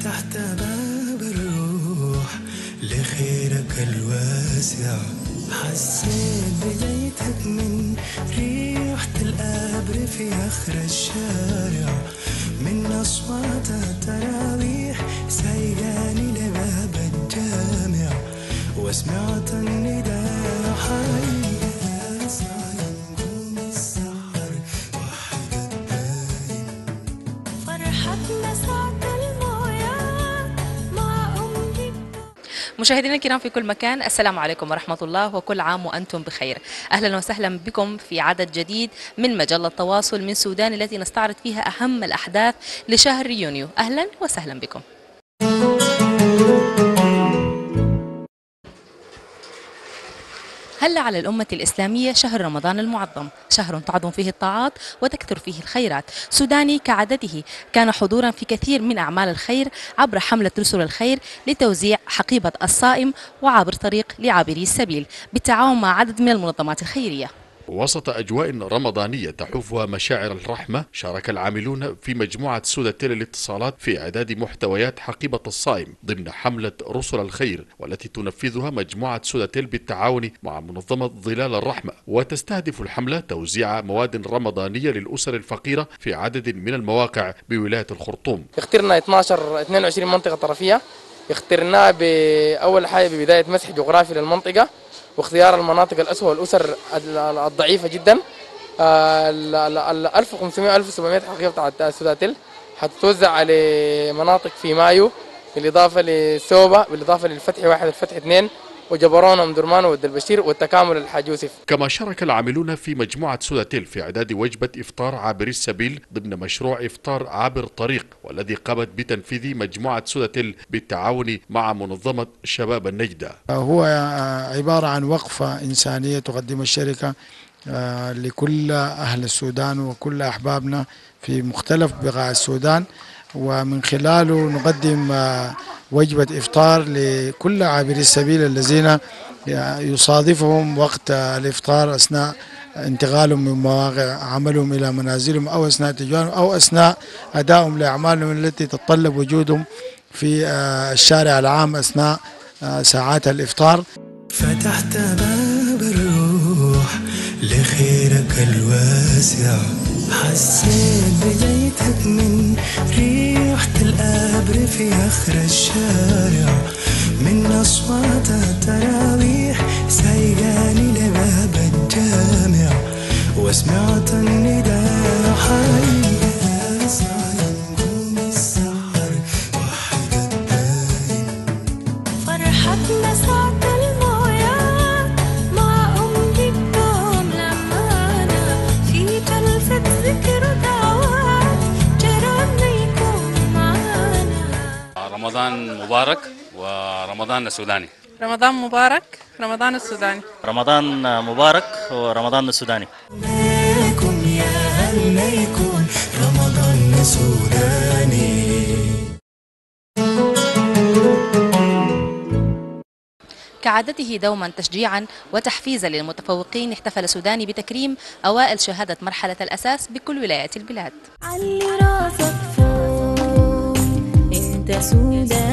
فتحت باب الروح لخيرك الواسع. حسيت بدايتك من ريحة القبر في آخر الشارع. من أصوات التراويح سيجاني لباب الجامع. وسمعت النداء مشاهدينا الكرام في كل مكان السلام عليكم ورحمة الله وكل عام وأنتم بخير. أهلا وسهلا بكم في عدد جديد من مجلة تواصل من سودان التي نستعرض فيها أهم الأحداث لشهر يونيو. أهلا وسهلا بكم. هل على الأمة الإسلامية شهر رمضان المعظم. شهر تعظم فيه الطاعات وتكثر فيه الخيرات. سوداني كعادته كان حضورا في كثير من أعمال الخير عبر حملة رسل الخير لتوزيع حقيبة الصائم وعبر طريق لعابري السبيل بالتعاون مع عدد من المنظمات الخيرية. وسط أجواء رمضانية تحوفها مشاعر الرحمة شارك العاملون في مجموعة سودة للاتصالات في إعداد محتويات حقيبة الصائم ضمن حملة رسل الخير والتي تنفذها مجموعة سودة بالتعاون مع منظمة ظلال الرحمة. وتستهدف الحملة توزيع مواد رمضانية للأسر الفقيرة في عدد من المواقع بولاية الخرطوم. اخترنا 12 22 منطقة طرفية. اخترناها بأول حاجة ببداية مسح جغرافي للمنطقة. واختيار المناطق الأسوأ والأسر ال- ال- الضعيفة جدا. آه، ال ال- ال 1500 1700 حقيقة بتاعت السوداتل حتتوزع على مناطق في مايو بالإضافة لسوبا بالإضافة للفتح واحد الفتح اثنين. وجبرون أم درمان ود البشير والتكامل الحاج يوسف. كما شارك العاملون في مجموعة سوداتيل في إعداد وجبة إفطار عابري السبيل ضمن مشروع إفطار عابر طريق والذي قامت بتنفيذ مجموعة سوداتيل بالتعاون مع منظمة شباب النجدة. هو عبارة عن وقفة إنسانية تقدم الشركة آه، لكل أهل السودان وكل أحبابنا في مختلف بقاع السودان. ومن خلاله نقدم آه، وجبة إفطار لكل عابري السبيل الذين يصادفهم وقت الإفطار أثناء انتقالهم من مواقع عملهم إلى منازلهم أو أثناء تجارهم أو أثناء أدائهم لأعمالهم التي تتطلب وجودهم في آه، الشارع العام أثناء آه، ساعات الإفطار. فتحت باب الروح لخيرك الواسع. حسيت بدايتك من ريحة القبر في آخر الشارع. من أصوات التراويح سيجاني لباب الجامع. وسمعت النداء رمضان مبارك ورمضان السوداني. رمضان مبارك رمضان السوداني. رمضان مبارك ورمضان السوداني. يا هل يكون رمضان سوداني كعادته دوما تشجيعا وتحفيزا للمتفوقين احتفل سوداني بتكريم أوائل شهادة مرحلة الأساس بكل ولايات البلاد. علي راسك فوق انت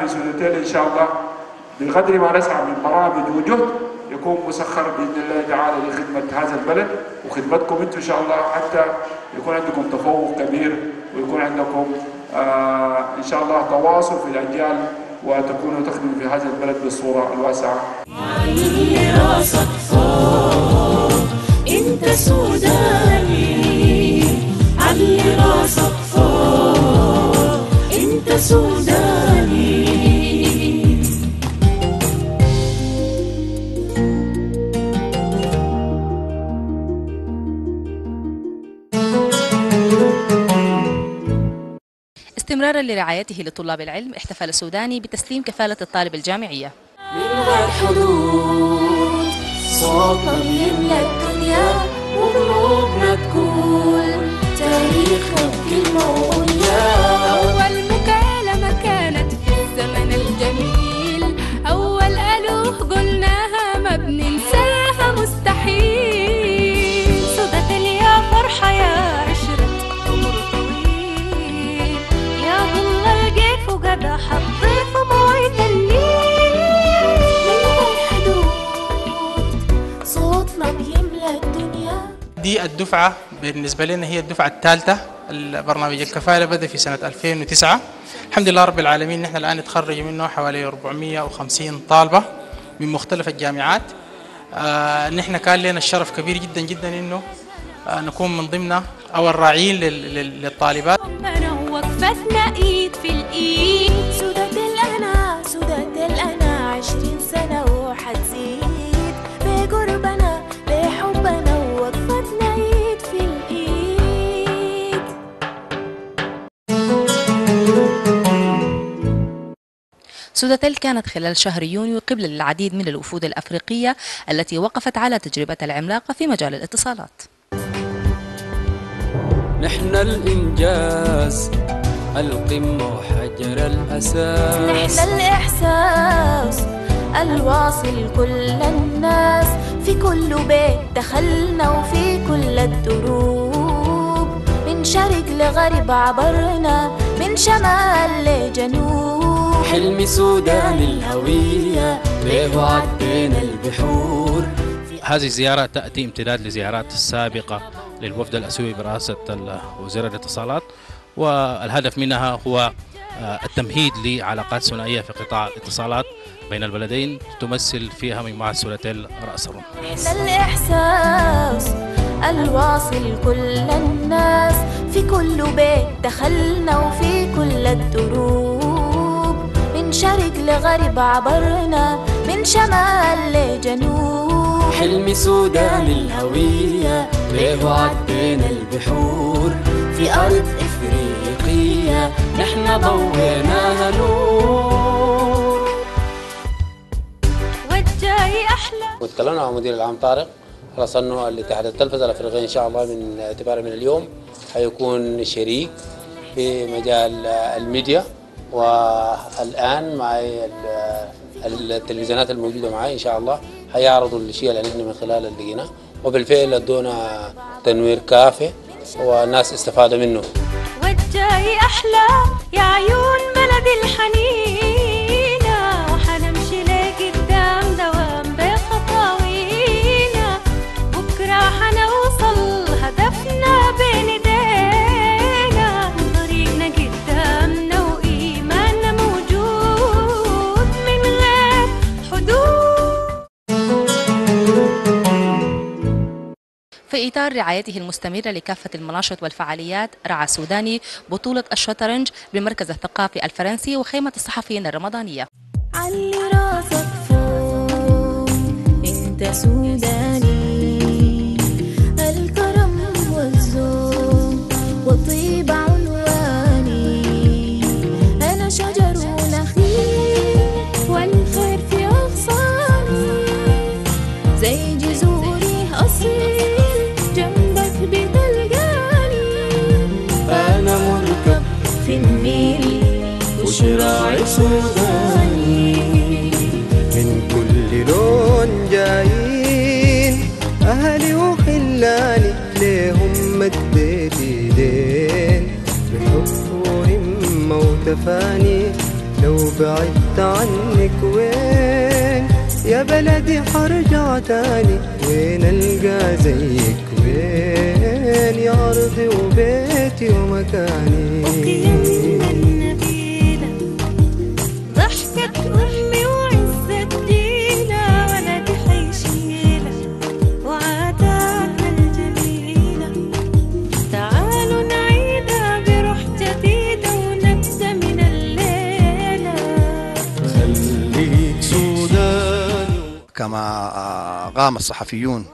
في سودتين إن شاء الله. بقدر ما نسعى من برامج وجهد يكون مسخر بإذن الله تعالى لخدمة هذا البلد وخدمتكم أنتم إن شاء الله حتى يكون عندكم تفوق كبير ويكون عندكم آه إن شاء الله تواصل في الأجيال وتكونوا تخدموا في هذا البلد بالصورة الواسعة. علي راسك إنت سوداني علي راسك واستمرارا لرعايته لطلاب العلم احتفل السوداني بتسليم كفالة الطالب الجامعية. من غير حدود صوتنا الدنيا وقلوبنا تقول الدفعة بالنسبة لنا هي الدفعة الثالثة. البرنامج الكفالة بدأ في سنة 2009 الحمد لله رب العالمين نحن الآن تخرج منه حوالي 450 طالبة من مختلف الجامعات. آه نحن كان لنا الشرف كبير جدا جدا إنه آه نكون من ضمن أو الراعيين لل- لل- للطالبات. ربنا إيد في الإيد. سوداتيل كانت خلال شهر يونيو قبلة للعديد من الوفود الأفريقية التي وقفت على تجربة العملاقة في مجال الاتصالات. نحن الإنجاز القمة وحجر الأساس. نحن الإحساس الواصل كل الناس. في كل بيت دخلنا وفي كل الدروب. من شرق لغرب عبرنا من شمال لجنوب. حلم سودان الهوية به عدينا البحور. هذه الزيارة تأتي امتداد لزيارات السابقة للوفد الأسيوي برئاسة وزير الاتصالات والهدف منها هو آه، التمهيد لعلاقات ثنائية في قطاع الاتصالات بين البلدين تمثل فيها مجموعة سورتيل رأس الرمح نحن الإحساس الواصل كل الناس في كل بيت دخلنا وفي كل الدروب من شرق لغرب عبرنا من شمال لجنوب. حلم سودان الهوية به عدينا البحور. في أرض إفريقية نحن ضويناها نور. والجاي أحلى. وتكلمنا مع مدير العام طارق. خلاص انه الاتحاد التلفزة الأفريقية إن شاء الله من اعتباره من اليوم حيكون شريك في مجال الميديا. والآن معي ال- التلفزيونات الموجودة معي إن شاء الله. حيعرضوا الشيء اللي نحن من خلال اللي وبالفعل أدونا تنوير كافي والناس استفادوا منه. والجاي أحلى يا عيون بلد الحنينة إطار رعايته المستمرة لكافة المناشط والفعاليات رعى السوداني بطولة الشطرنج بالمركز الثقافي الفرنسي وخيمة الصحفيين الرمضانية. علي راسك فوق أنت سوداني. وشراعي سوداني. من كل لون جايين أهلي وخلاني ليهم مديت ايدين بحب وهمة وتفاني لو بعدت عنك وين؟ يا بلدي حرجع تاني وين ألقى زيك؟ وين يا أرضي وبيتي ومكاني؟ قام الصحفيون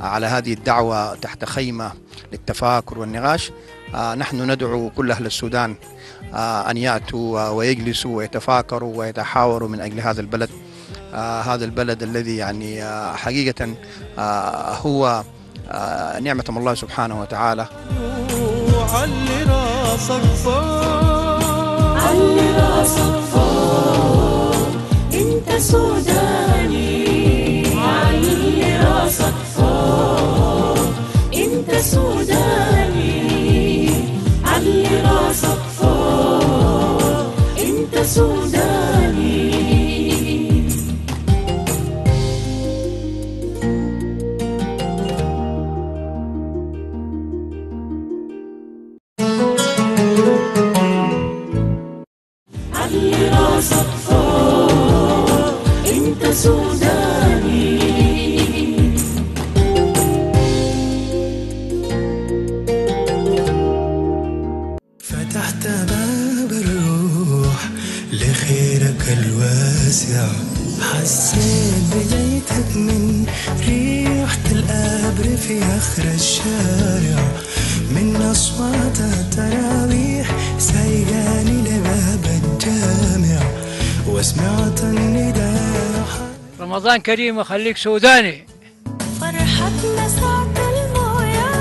على هذه الدعوة تحت خيمة للتفاكر والنقاش. آه، نحن ندعو كل أهل السودان آه، أن يأتوا ويجلسوا ويتفاكروا ويتحاوروا من أجل هذا البلد. آه، هذا البلد الذي يعني حقيقة هو نعمة من الله سبحانه وتعالى. علي راسك فوق. علي راسك فوق. انت سوداني علي في آخر الشارع. من أصوات التراويح سايقاني لباب الجامع. وسمعت النداء. رمضان كريم وخليك سوداني. فرحتنا ساعة المويا.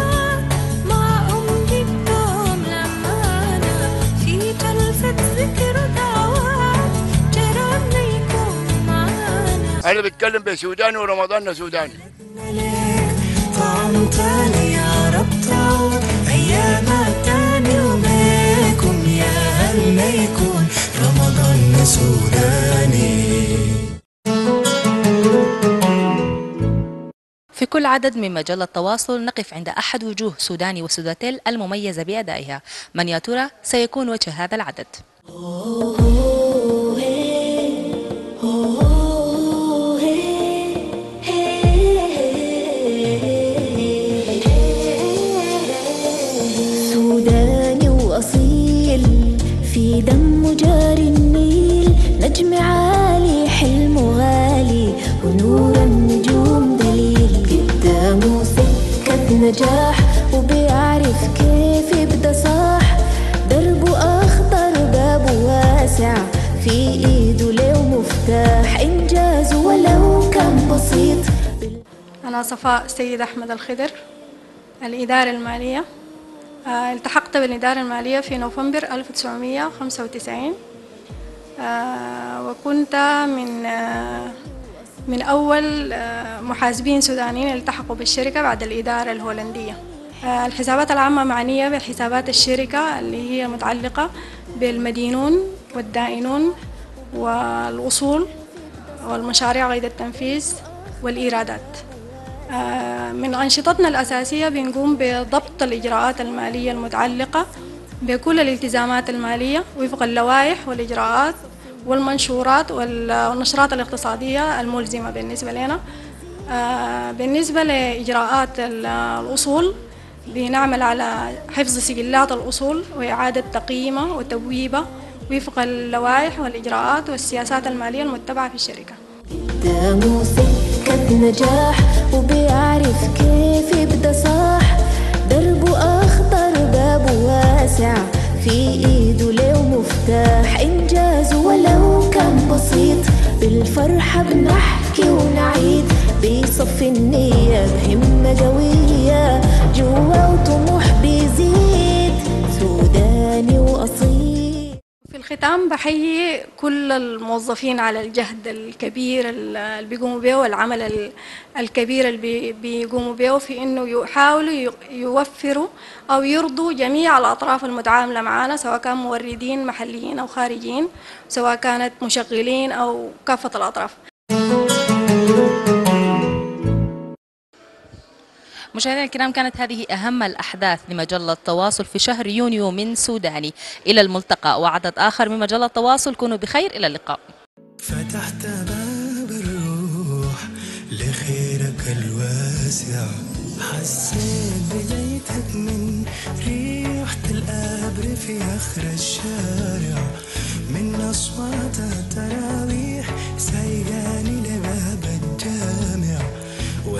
مع أم جدهم لمانا في جلسة ذكر ودعوات جيراننا يكونوا معانا أنا. بتكلم بسوداني ورمضاننا سوداني. يا رب تعود تاني يا يكون رمضان سوداني في كل عدد من مجلة تواصل نقف عند أحد وجوه سوداني وسوداتيل المميزة بأدائها. من يا ترى؟ سيكون وجه هذا العدد. نجاح وبيعرف كيف يبدأ صح. دربه أخضر بابه واسع في إيده له مفتاح إنجازه ولو كان بسيط. أنا صفاء سيد أحمد الخضر الإدارة المالية. آه، التحقت بالإدارة المالية في نوفمبر 1995 آه، وكنت من آه، من أول آه، محاسبين سودانيين التحقوا بالشركة بعد الإدارة الهولندية. آه، الحسابات العامة معنية بحسابات الشركة اللي هي متعلقة بالمدينون والدائنون والأصول والمشاريع قيد التنفيذ والإيرادات. آه، من أنشطتنا الأساسية بنقوم بضبط الإجراءات المالية المتعلقة بكل الالتزامات المالية وفق اللوائح والإجراءات والمنشورات وال- والنشرات الاقتصادية الملزمة بالنسبة لنا. آه، بالنسبة لإجراءات ال- الأصول بنعمل على حفظ سجلات الأصول وإعادة تقييمها وتبويبها وفق اللوائح والإجراءات والسياسات المالية المتبعة في الشركة. قدامه سكة نجاح وبيعرف كيف يبدأ صح دربه أخضر بابه واسع في إيده له مفتاح. بالفرحة بنحكي الختام بحيي كل الموظفين على الجهد الكبير اللي بيقوموا به والعمل ال- الكبير اللي بي- بيقوموا به في إنه يحاولوا يوفروا أو يرضوا جميع الأطراف المتعاملة معنا سواء كان موردين محليين أو خارجيين سواء كانت مشغلين أو كافة الأطراف. مشاهدينا الكرام كانت هذه أهم الأحداث لمجلة تواصل في شهر يونيو من سوداني. إلى الملتقى وعدد آخر من مجلة تواصل كونوا بخير. إلى اللقاء. فتحت باب الروح لخيرك الواسع. حسيت بدايتك من ريحة الأبر في آخر الشارع. من أصوات التراويح الجامع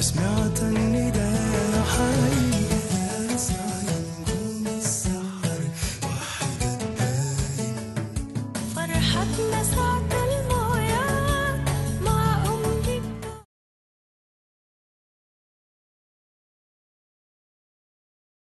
وسمعت النداء حي.